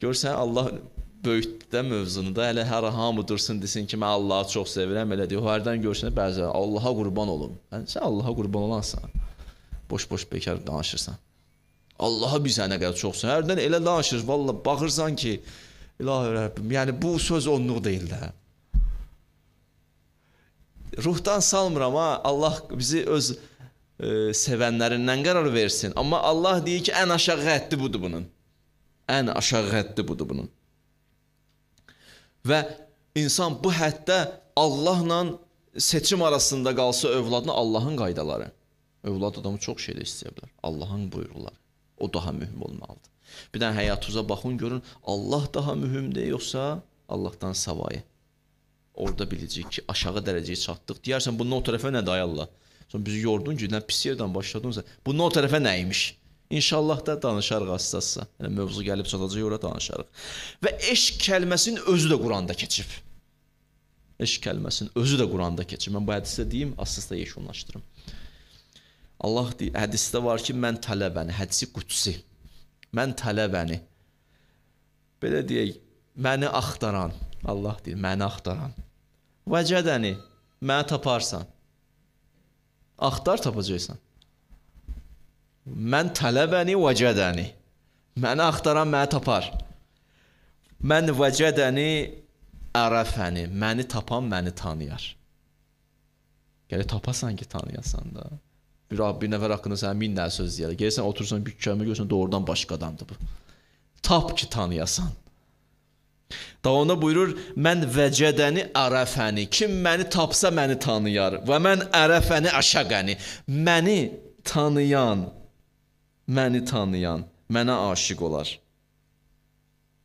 Görsən Allah böyütdə mövzunu da elə hər hamı dursun desin ki, mən Allahı çox sevirəm, elə deyir. Hərdən görsən bəzi Allaha qurban olum. Hə, sən Allaha qurban olansan. Boş-boş bekar danışırsan. Allaha bir sənə qədər çoxsan. Hərdən elə danışır, valla baxırsan ki, İlahi Rəbbim, yəni bu söz onluq deyil də. Ruhdan salmıram ha, Allah bizi öz e, sevənlərindən qərar versin. Amma Allah deyir ki, ən aşağı həddi budur bunun. Ən aşağı həddi budur bunun. Və insan bu həddə Allahla seçim arasında qalsa övladına Allahın qaydaları. Övlad adamı çox şeydə istəyə bilər. Allahın buyruqları. O daha mühüm olmalıdır. Bir dənə həyatınıza baxın, görün Allah daha mühümdür yoxsa Allahdan savayı. Orada biləcəyik ki, aşağı dərəcəyə çatdıq. Deyərsən bunun o tərəfə nədir ay Allah? Sonra bizi yordun ki, nə pis yerdən başladınsa, bunun o tərəfə nə imiş? İnşallah da danışarıq əsasda. Yəni mövzu gəlib çatacaq ora danışarıq. Və eşq kəlməsinin özü də Quranda keçib. Eşq kəlməsinin özü də Quranda keçib. Mən bu hədisdə deyim, əsasda yekunlaşdırım. Allah deyir, hədisdə var ki, mən tələbəni, hədisi qudsi. Mən tələbəni. Belə deyək, məni axtaran, Allah deyir, məni axtaran. Vəcədəni, məni taparsan. Axtar tapacaqsan. Mən tələbəni vəcədəni. Məni axtaran məni tapar. Mən vəcədəni ərəfəni. Məni tapan məni tanıyar. Gələ tapasan ki, tanıyasan da. Bir, bir nəfər haqqında sənə min dənə söz deyər. Gəlsən otursan bir kəlmə görsən doğrudan başqa adamdır bu. Tap ki, tanıyasan. Davamında buyurur, mən vəcədəni ərəfəni, kim məni tapsa məni tanıyar və mən ərəfəni aşaqəni, məni tanıyan, məni tanıyan mənə aşiq olar.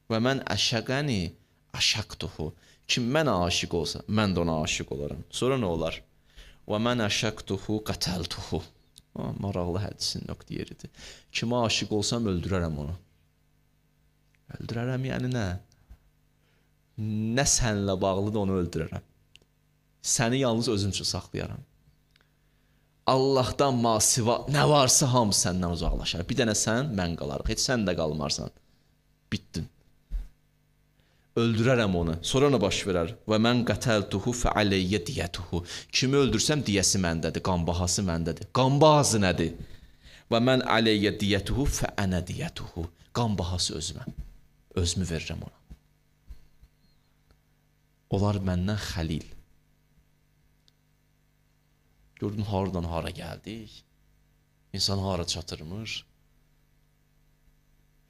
Və mən əşəqəni əşəqtuhu. Kim mənə aşiq olsa, mən də ona aşiq olaram. Sonra nə olar? Və mən əşəqtuhu qətəltuhu. Maraqlı hədisin nöqtə yeridir. Kimə aşiq olsam öldürərəm onu. Öldürərəm yəni nə? Nə sənlə bağlıdır onu öldürərəm. Səni yalnız özüm üçün saxlayaram. Allahdan masiva nə varsa hamısı səndən uzaqlaşar. Bir dənə sən, mən qalarıq. Heç sən də qalmarsan. Bitdin. Öldürərəm onu. Sonra nə baş verər? Və mən qətəltuhu fa alayya diyatuhu. Kimi öldürsəm diyəsi məndədir, qan bahası məndədir. Qan bahası nədir? Və mən alayya diyatuhu fa ana diyatuhu. Qan bahası özümə. Özümü verirəm ona. Onlar məndən xəlil. Gördün hardan hara gəldik? İnsan hara çatırmış?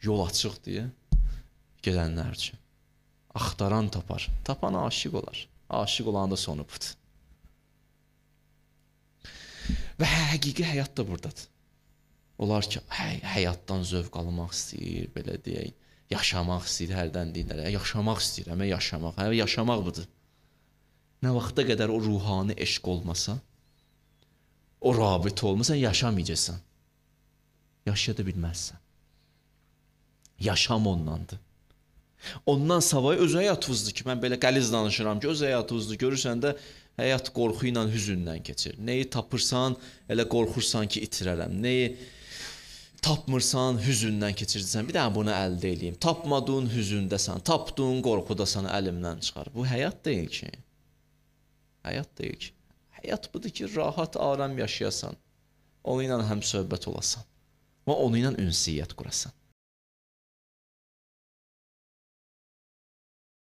Yol açıq deyə gedənlər üçün. Axtaran tapar, tapan aşiq olar. Aşiq olanda sonu budur. Və hə, həqiqi həyat da burdadır. Onlar ki, hə, həyatdan zövq almaq istəyir, belə deyək, yaşamaq istəyir, hərdən deyirlər, yaşamaq istəyirəm, yaşamaq, hə, yaşamaq budur. Nə vaxta qədər o ruhani eşq olmasa, o rabit olmasan yaşamayacaqsan. Yaşaya da bilməzsən. Yaşam ondandır. Ondan savayı öz həyatınızdır ki, mən belə qəliz danışıram ki, öz həyatınızdır. Görürsən də həyat qorxu ilə, hüznlə keçir. Nəyi tapırsan, elə qorxursan ki, itirərəm. Nəyi tapmırsan, hüznlə keçirsən. Bir dənə bunu əldə eləyim. Tapmadığın hüzündəsən, tapdığın qorxudasan, əlimdən çıxar. Bu həyat deyil ki. Həyat deyil ki. Həyat budur ki, rahat, aram yaşayasan. Onu ilə həm söhbət olasan və onu ilə ünsiyyət qurasan.